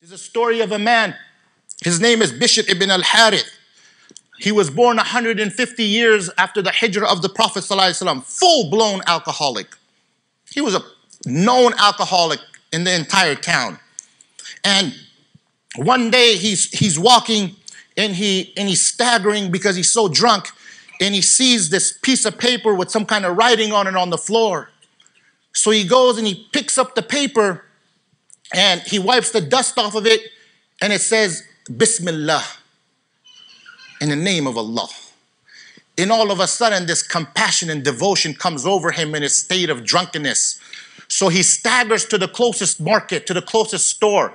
There's a story of a man. His name is Bishr ibn al Harith. He was born 150 years after the hijrah of the Prophet, full blown alcoholic. He was a known alcoholic in the entire town. And one day he's, he's walking and, he, and he's staggering because he's so drunk and he sees this piece of paper with some kind of writing on it on the floor. So he goes and he picks up the paper and he wipes the dust off of it and it says, Bismillah, in the name of Allah. And all of a sudden, this compassion and devotion comes over him in a state of drunkenness. So he staggers to the closest market, to the closest store,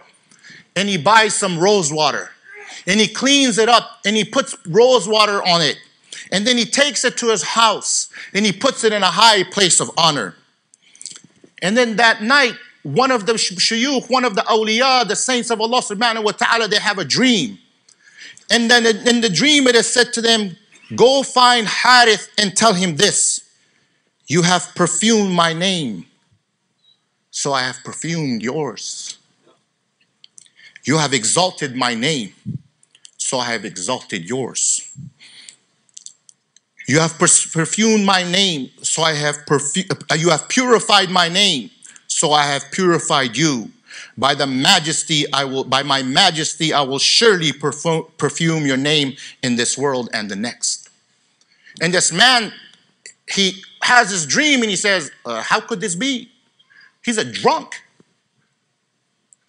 and he buys some rose water. And he cleans it up and he puts rose water on it. And then he takes it to his house and he puts it in a high place of honor. And then that night, one of the shuyukh, one of the awliya, the saints of Allah subhanahu wa ta'ala, they have a dream. And then in the dream, it is said to them, Go find Harith and tell him this You have perfumed my name, so I have perfumed yours. You have exalted my name, so I have exalted yours. You have perfumed my name, so I have perfu- uh, you have purified my name, so I have purified you. By the majesty I will by my majesty I will surely perfume your name in this world and the next. And this man he has this dream and he says, uh, how could this be? He's a drunk.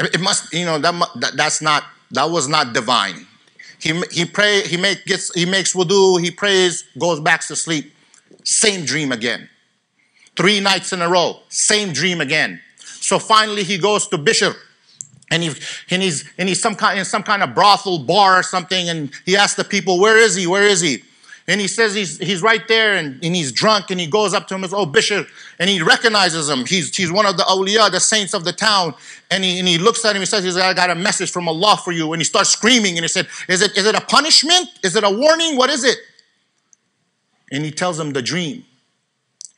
It must, you know, that, that that's not that was not divine. He, he pray, he make, gets, he makes wudu, he prays, goes back to sleep. Same dream again. Three nights in a row, same dream again. So finally he goes to Bishr and, he, and he's, and he's some kind, in some kind of brothel bar or something and he asks the people, where is he, where is he? And he says he's, he's right there and, and he's drunk and he goes up to him and says, Oh, Bishr. And he recognizes him. He's, he's one of the awliya, the saints of the town. And he, and he looks at him, he says, I got a message from Allah for you. And he starts screaming and he said, is it, is it a punishment? Is it a warning? What is it? And he tells him the dream.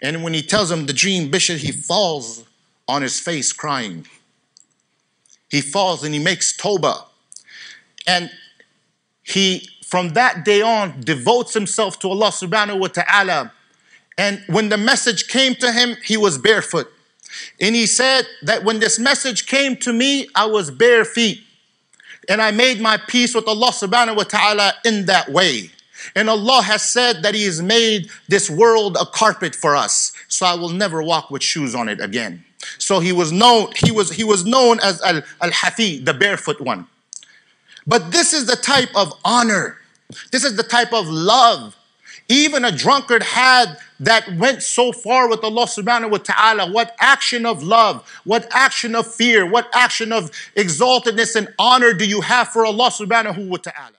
And when he tells him the dream, Bishr, he falls on his face crying. He falls and he makes Toba. And he from that day on devotes himself to Allah subhanahu wa ta'ala. And when the message came to him, he was barefoot. And he said that when this message came to me, I was bare feet. And I made my peace with Allah subhanahu wa ta'ala in that way. And Allah has said that He has made this world a carpet for us. So I will never walk with shoes on it again. So he was known, he was, he was known as Al-Hafi, the barefoot one. But this is the type of honor. This is the type of love. Even a drunkard had that went so far with Allah subhanahu wa ta'ala. What action of love, what action of fear, what action of exaltedness and honor do you have for Allah subhanahu wa ta'ala?